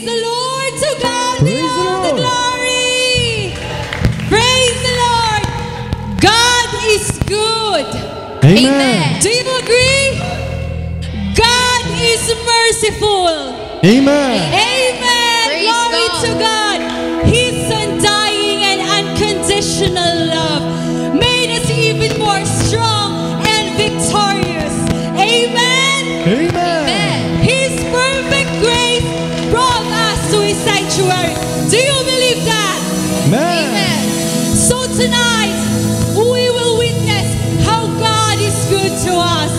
Praise the Lord. To God Praise be all the, the glory. Praise the Lord. God is good. Amen. Amen. Do you agree? God is merciful. Amen. Amen. sanctuary. Do you believe that? Amen. Amen. So tonight, we will witness how God is good to us.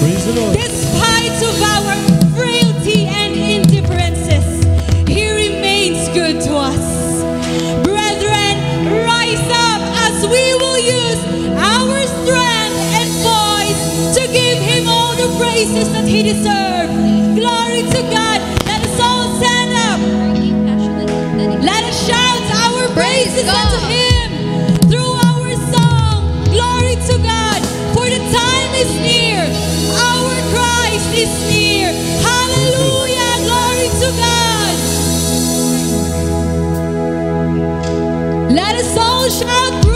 Praise the Lord. Despite of our frailty and indifferences, He remains good to us. Brethren, rise up as we will use our strength and voice to give Him all the praises that He deserves. shout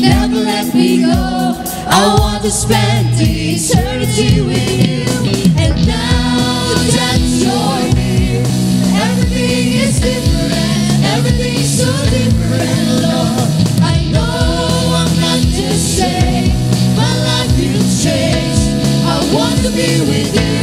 never let me go. I want to spend eternity with you. And now that you're near, everything is different. Everything's so different, Lord. I know I'm not to say my life will change. I want to be with you.